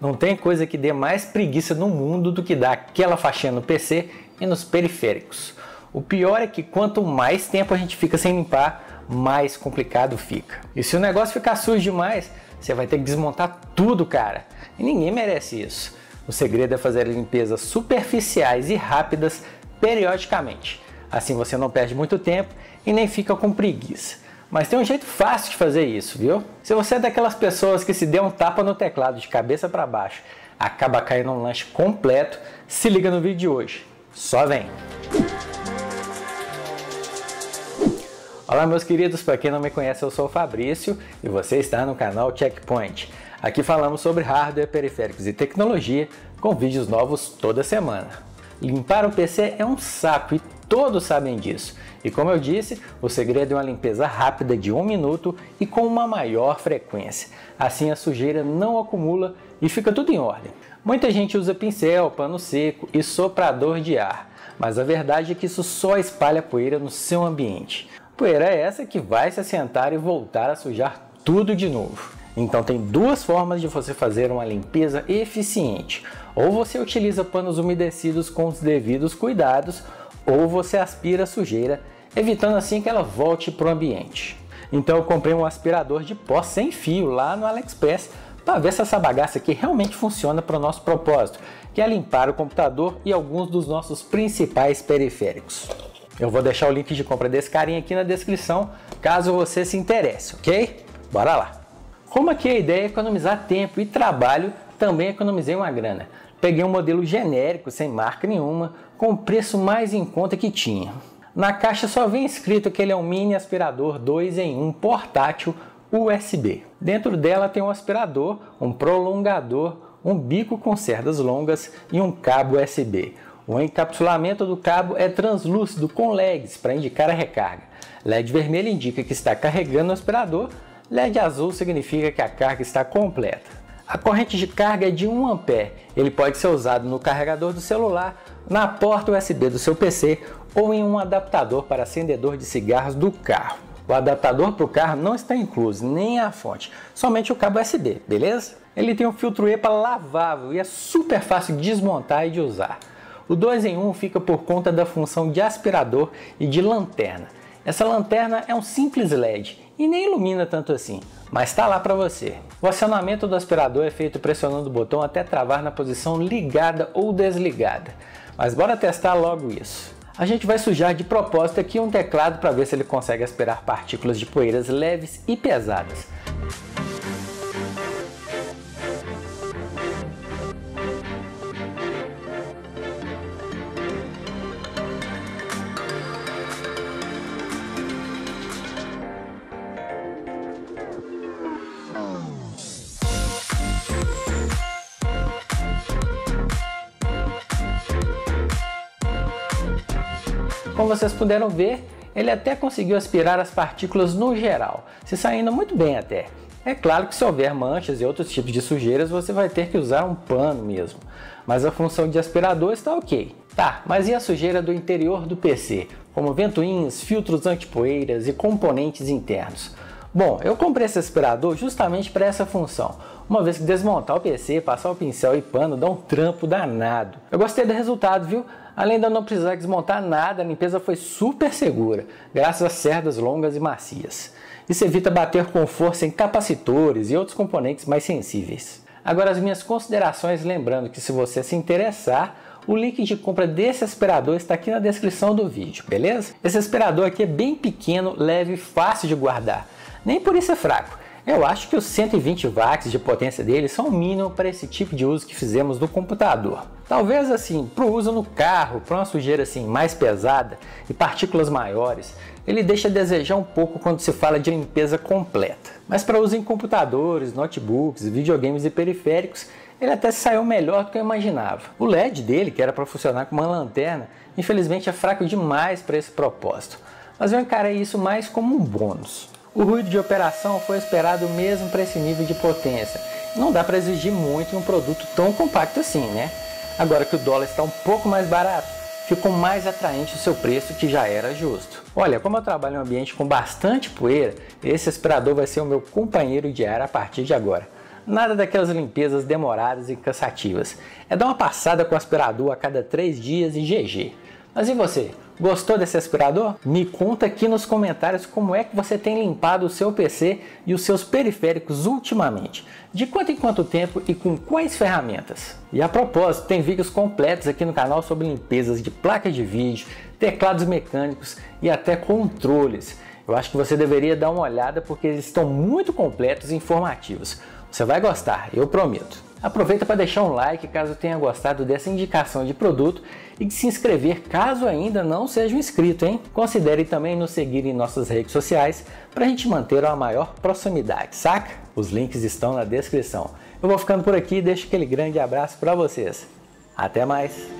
Não tem coisa que dê mais preguiça no mundo do que dar aquela faixinha no PC e nos periféricos. O pior é que quanto mais tempo a gente fica sem limpar, mais complicado fica. E se o negócio ficar sujo demais, você vai ter que desmontar tudo, cara. E ninguém merece isso. O segredo é fazer limpezas superficiais e rápidas periodicamente. Assim você não perde muito tempo e nem fica com preguiça. Mas tem um jeito fácil de fazer isso, viu? Se você é daquelas pessoas que se deu um tapa no teclado de cabeça para baixo, acaba caindo um lanche completo, se liga no vídeo de hoje. Só vem! Olá meus queridos, para quem não me conhece eu sou o Fabrício e você está no canal Checkpoint. Aqui falamos sobre hardware, periféricos e tecnologia com vídeos novos toda semana. Limpar o PC é um saco e todos sabem disso. E como eu disse, o segredo é uma limpeza rápida de um minuto e com uma maior frequência. Assim a sujeira não acumula e fica tudo em ordem. Muita gente usa pincel, pano seco e soprador de ar, mas a verdade é que isso só espalha poeira no seu ambiente. Poeira é essa que vai se assentar e voltar a sujar tudo de novo. Então tem duas formas de você fazer uma limpeza eficiente. Ou você utiliza panos umedecidos com os devidos cuidados, ou você aspira a sujeira, evitando assim que ela volte para o ambiente. Então eu comprei um aspirador de pó sem fio lá no AliExpress para ver se essa bagaça aqui realmente funciona para o nosso propósito, que é limpar o computador e alguns dos nossos principais periféricos. Eu vou deixar o link de compra desse carinha aqui na descrição, caso você se interesse, ok? Bora lá! Como aqui a ideia é economizar tempo e trabalho, também economizei uma grana. Peguei um modelo genérico, sem marca nenhuma, com o preço mais em conta que tinha. Na caixa só vem escrito que ele é um mini aspirador 2 em 1 portátil USB. Dentro dela tem um aspirador, um prolongador, um bico com cerdas longas e um cabo USB. O encapsulamento do cabo é translúcido com LEDs para indicar a recarga. LED vermelho indica que está carregando o aspirador, LED azul significa que a carga está completa. A corrente de carga é de 1 A. Ele pode ser usado no carregador do celular, na porta USB do seu PC ou em um adaptador para acendedor de cigarros do carro. O adaptador para o carro não está incluso, nem a fonte, somente o cabo USB, beleza? Ele tem um filtro EPA lavável e é super fácil de desmontar e de usar. O 2 em 1 fica por conta da função de aspirador e de lanterna. Essa lanterna é um simples LED e nem ilumina tanto assim, mas está lá para você. O acionamento do aspirador é feito pressionando o botão até travar na posição ligada ou desligada. Mas bora testar logo isso. A gente vai sujar de propósito aqui um teclado para ver se ele consegue aspirar partículas de poeiras leves e pesadas. Como vocês puderam ver, ele até conseguiu aspirar as partículas no geral, se saindo muito bem até. É claro que se houver manchas e outros tipos de sujeiras, você vai ter que usar um pano mesmo. Mas a função de aspirador está ok. Tá, mas e a sujeira do interior do PC, como ventoinhas, filtros antipoeiras e componentes internos? Bom, eu comprei esse aspirador justamente para essa função, uma vez que desmontar o PC, passar o pincel e pano dá um trampo danado. Eu gostei do resultado, viu? Além de não precisar desmontar nada, a limpeza foi super segura, graças a cerdas longas e macias. Isso evita bater com força em capacitores e outros componentes mais sensíveis. Agora as minhas considerações, lembrando que se você se interessar, o link de compra desse aspirador está aqui na descrição do vídeo, beleza? Esse aspirador aqui é bem pequeno, leve e fácil de guardar. Nem por isso é fraco. Eu acho que os 120 watts de potência dele são o mínimo para esse tipo de uso que fizemos no computador. Talvez assim, para o uso no carro, para uma sujeira assim mais pesada e partículas maiores, ele deixa a desejar um pouco quando se fala de limpeza completa. Mas para uso em computadores, notebooks, videogames e periféricos, ele até saiu melhor do que eu imaginava. O LED dele, que era para funcionar como uma lanterna, infelizmente é fraco demais para esse propósito. Mas eu encarei isso mais como um bônus. O ruído de operação foi esperado mesmo para esse nível de potência. Não dá para exigir muito em um produto tão compacto assim, né? Agora que o dólar está um pouco mais barato, ficou mais atraente o seu preço que já era justo. Olha, como eu trabalho em um ambiente com bastante poeira, esse aspirador vai ser o meu companheiro diário a partir de agora. Nada daquelas limpezas demoradas e cansativas. É dar uma passada com o aspirador a cada 3 dias e GG. Mas e você? Gostou desse aspirador? Me conta aqui nos comentários como é que você tem limpado o seu PC e os seus periféricos ultimamente. De quanto em quanto tempo e com quais ferramentas? E a propósito, tem vídeos completos aqui no canal sobre limpezas de placas de vídeo, teclados mecânicos e até controles. Eu acho que você deveria dar uma olhada porque eles estão muito completos e informativos. Você vai gostar, eu prometo. Aproveita para deixar um like caso tenha gostado dessa indicação de produto e de se inscrever caso ainda não seja um inscrito, hein? Considere também nos seguir em nossas redes sociais para a gente manter uma maior proximidade, saca? Os links estão na descrição. Eu vou ficando por aqui e deixo aquele grande abraço para vocês. Até mais!